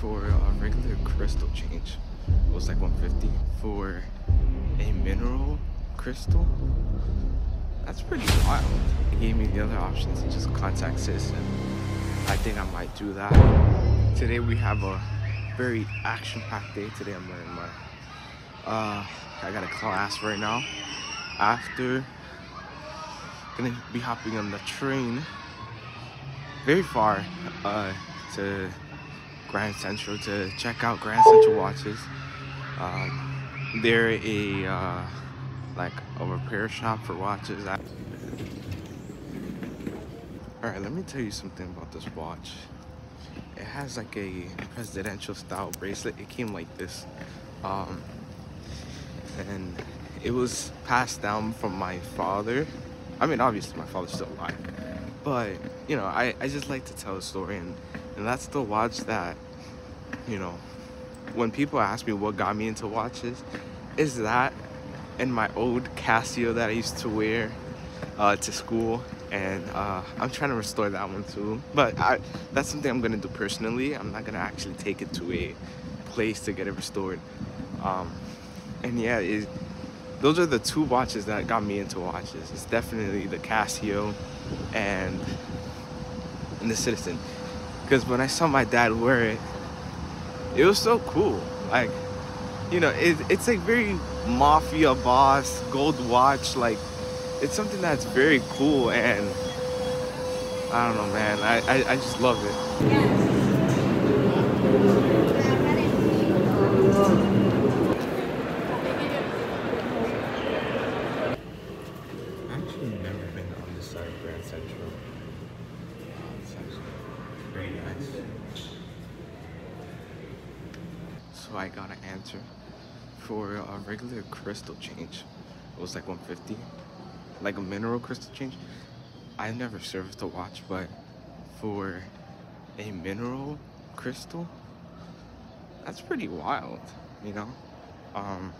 For a regular crystal change, it was like 150. For a mineral crystal, that's pretty wild. He gave me the other options and just contact and I think I might do that. Today we have a very action-packed day. Today I'm wearing my, uh, I got a class right now. After, gonna be hopping on the train very far uh, to Grand Central to check out Grand Central watches. Um, they're a uh, like a repair shop for watches. All right, let me tell you something about this watch. It has like a presidential style bracelet. It came like this. Um, and it was passed down from my father. I mean, obviously my father's still alive. But, you know, I, I just like to tell a story and, and that's the watch that, you know, when people ask me what got me into watches, is that and my old Casio that I used to wear uh, to school and uh, I'm trying to restore that one too. But I, that's something I'm gonna do personally. I'm not gonna actually take it to a place to get it restored. Um, and yeah, it, those are the two watches that got me into watches. It's definitely the Casio and, and the Citizen. Because when I saw my dad wear it, it was so cool. Like, you know, it, it's like very mafia boss, gold watch. Like, it's something that's very cool and I don't know, man. I, I, I just love it. I've actually never been on this side of Grand Central. So I got an answer for a regular crystal change. It was like 150, like a mineral crystal change. I never serviced a watch, but for a mineral crystal, that's pretty wild, you know. Um,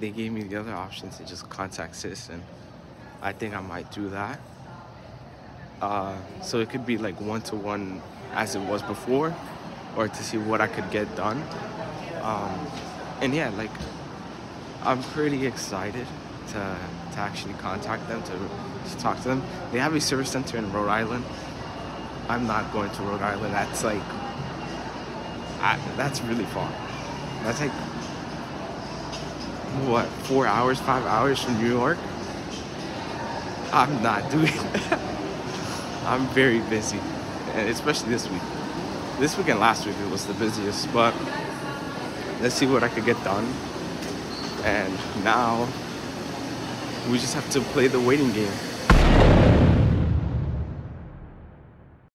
they gave me the other options to just contact sis, and I think I might do that. Uh, so it could be like one to one as it was before, or to see what I could get done. Um, and yeah, like I'm pretty excited to to actually contact them to, to talk to them. They have a service center in Rhode Island. I'm not going to Rhode Island. That's like I, that's really far. That's like what four hours, five hours from New York. I'm not doing that. I'm very busy, and especially this week. This week and last week it was the busiest, but let's see what I could get done. And now we just have to play the waiting game.